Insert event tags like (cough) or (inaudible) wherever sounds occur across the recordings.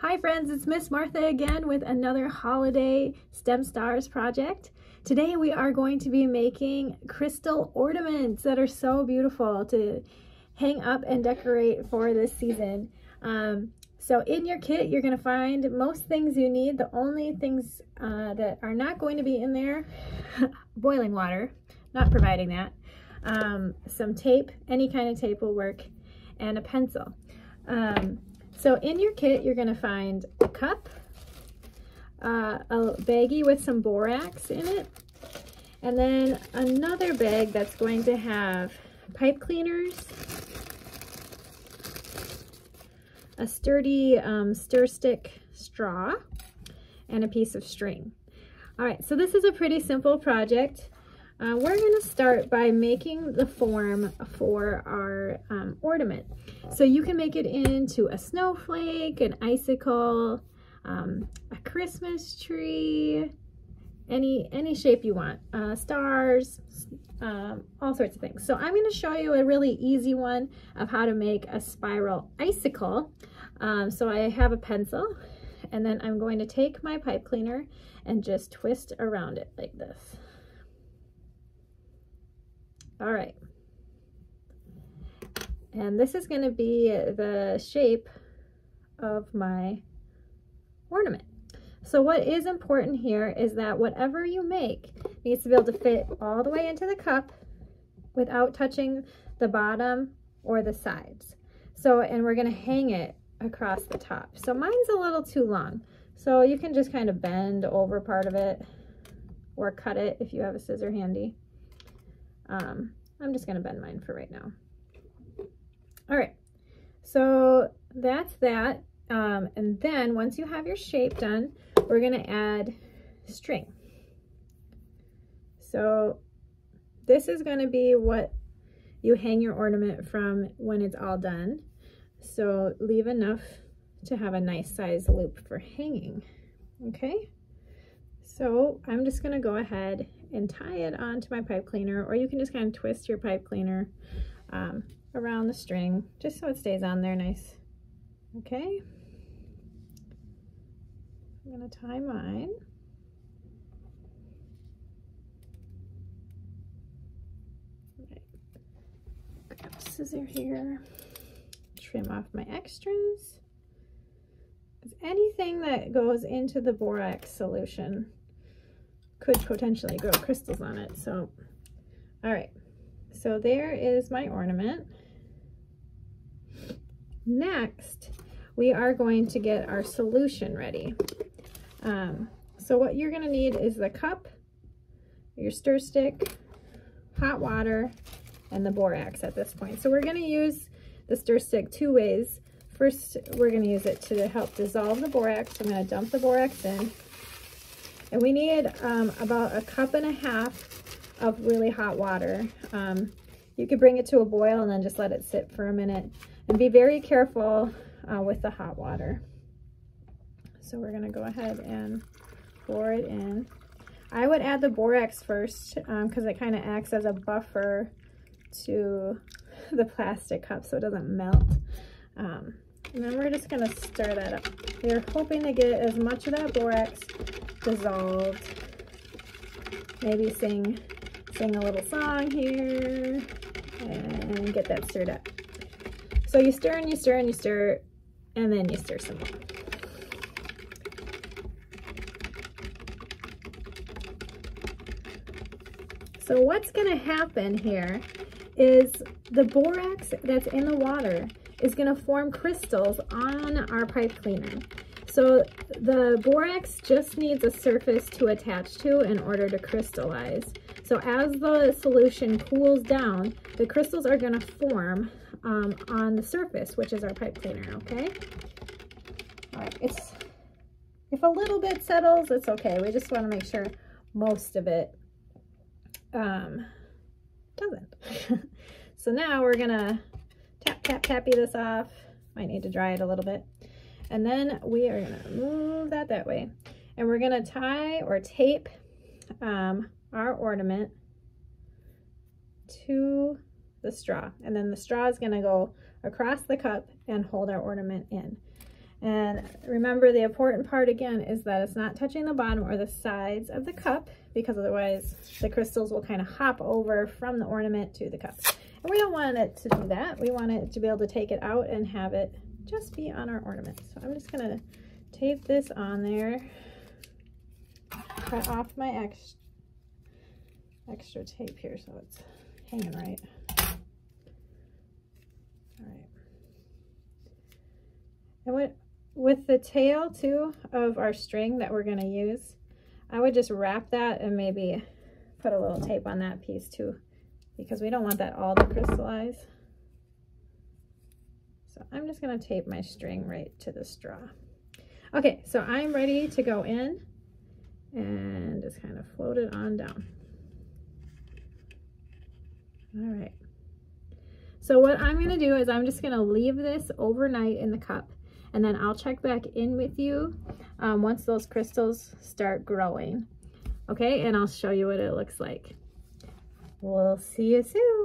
Hi friends, it's Miss Martha again with another holiday STEM Stars project. Today we are going to be making crystal ornaments that are so beautiful to hang up and decorate for this season. Um, so in your kit, you're going to find most things you need. The only things uh, that are not going to be in there, (laughs) boiling water, not providing that, um, some tape, any kind of tape will work, and a pencil. Um, so in your kit, you're gonna find a cup, uh, a baggie with some borax in it, and then another bag that's going to have pipe cleaners, a sturdy um, stir stick straw, and a piece of string. All right, so this is a pretty simple project. Uh, we're going to start by making the form for our um, ornament. So you can make it into a snowflake, an icicle, um, a Christmas tree, any, any shape you want, uh, stars, um, all sorts of things. So I'm going to show you a really easy one of how to make a spiral icicle. Um, so I have a pencil and then I'm going to take my pipe cleaner and just twist around it like this. All right. And this is going to be the shape of my ornament. So what is important here is that whatever you make needs to be able to fit all the way into the cup without touching the bottom or the sides. So, and we're going to hang it across the top. So mine's a little too long. So you can just kind of bend over part of it or cut it if you have a scissor handy. Um, I'm just going to bend mine for right now. All right, so that's that. Um, and then once you have your shape done, we're going to add string. So this is going to be what you hang your ornament from when it's all done. So leave enough to have a nice size loop for hanging. Okay. So I'm just going to go ahead and tie it onto my pipe cleaner, or you can just kind of twist your pipe cleaner um, around the string, just so it stays on there nice. Okay. I'm to tie mine. Grab here, trim off my extras. Anything that goes into the borax solution could potentially grow crystals on it. So, all right. So there is my ornament. Next, we are going to get our solution ready. Um, so what you're gonna need is the cup, your stir stick, hot water, and the borax at this point. So we're gonna use the stir stick two ways. First, we're gonna use it to help dissolve the borax. I'm gonna dump the borax in. And we need um, about a cup and a half of really hot water. Um, you could bring it to a boil and then just let it sit for a minute. And be very careful uh, with the hot water. So we're gonna go ahead and pour it in. I would add the borax first because um, it kind of acts as a buffer to (laughs) the plastic cup so it doesn't melt. Um, and then we're just gonna stir that up. We're hoping to get as much of that borax dissolved. Maybe sing, sing a little song here and get that stirred up. So you stir and you stir and you stir and then you stir some more. So what's gonna happen here is the borax that's in the water is gonna form crystals on our pipe cleaner. So the borax just needs a surface to attach to in order to crystallize. So as the solution cools down, the crystals are gonna form um, on the surface, which is our pipe cleaner, okay? All right, it's, if a little bit settles, it's okay. We just wanna make sure most of it um, doesn't. (laughs) so now we're gonna tap, tap, tappy this off. Might need to dry it a little bit. And then we are gonna move that that way. And we're gonna tie or tape um, our ornament to the straw. And then the straw is gonna go across the cup and hold our ornament in. And remember the important part again is that it's not touching the bottom or the sides of the cup because otherwise the crystals will kind of hop over from the ornament to the cup. And we don't want it to do that. We want it to be able to take it out and have it just be on our ornament. So I'm just gonna tape this on there, cut off my extra, extra tape here so it's hanging right. All right. And with the tail too of our string that we're going to use, I would just wrap that and maybe put a little tape on that piece too, because we don't want that all to crystallize. So I'm just going to tape my string right to the straw. Okay, so I'm ready to go in and just kind of float it on down. All right. So what I'm going to do is I'm just going to leave this overnight in the cup and then I'll check back in with you um, once those crystals start growing. Okay, and I'll show you what it looks like. We'll see you soon.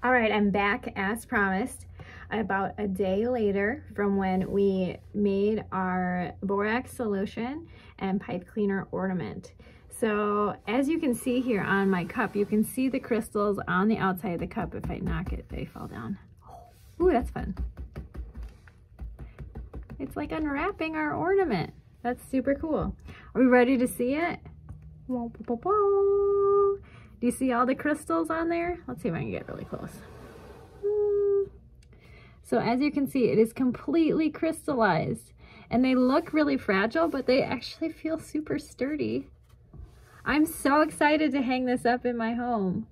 All right, I'm back as promised about a day later from when we made our borax solution and pipe cleaner ornament. So as you can see here on my cup, you can see the crystals on the outside of the cup. If I knock it, they fall down. Ooh, that's fun. It's like unwrapping our ornament. That's super cool. Are we ready to see it? Do you see all the crystals on there? Let's see if I can get really close. So as you can see, it is completely crystallized and they look really fragile, but they actually feel super sturdy. I'm so excited to hang this up in my home.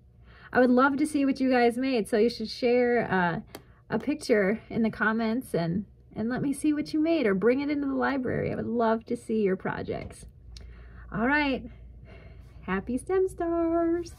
I would love to see what you guys made, so you should share uh, a picture in the comments and, and let me see what you made or bring it into the library. I would love to see your projects. All right. Happy STEM stars.